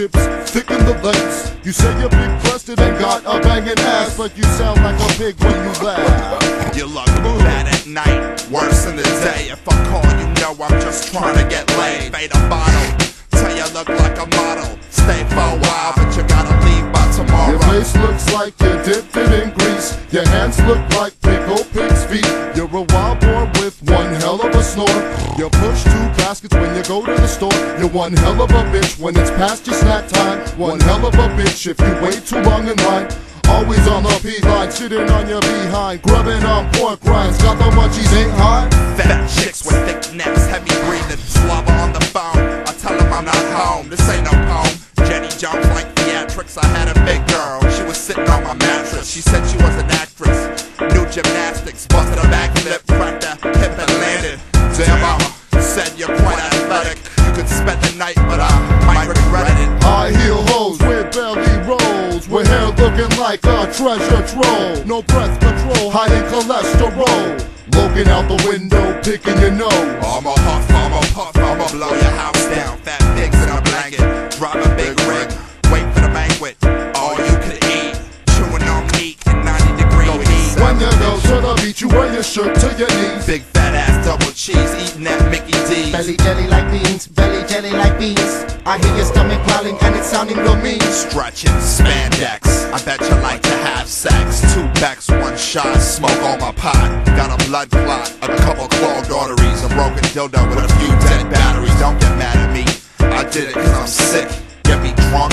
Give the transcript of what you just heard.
chips, thicken the links. You say you're big busted and got a banging ass, but you sound like a pig when you laugh. You look bad at night, worse in the day. If I call, you know I'm just trying to get laid. Fade a bottle, tell you look like a model. Stay for a while, but you like you dipped it in grease. Your hands look like pickled pig's feet. You're a wild boy with one hell of a snort. You push two baskets when you go to the store. You're one hell of a bitch when it's past your snack time. One hell of a bitch if you wait too long in line. Always on the P line, sitting on your behind, grubbing on pork rinds. Got the munchies, ain't high. Fat chicks with thick necks, heavy breathing, slobber on the phone. I tell them I'm not home, this ain't no poem. Jenny Jones like a treasure trove. No breath control, hiding cholesterol. Looking out the window, picking your nose. I'm a huff, I'm a puff, I'ma blow your house down. Fat pigs in a blanket, drive a big rig, wait for the banquet. All you can eat, chewing on meat in 90 degree heat. When you go to the beach, you wear your shirt to your knees. Big fat ass double cheese, eating that Mickey D's. Belly jelly like beans, belly jelly like beans. I hear your stomach growling and it's sounding real mean. Stretching spandex. I bet you like to have sex. Two packs, one shot, smoke on my pot. Got a blood clot, a couple clogged arteries, a broken dildo with a few dead batteries. Don't get mad at me. I did it cause I'm sick. Get me drunk,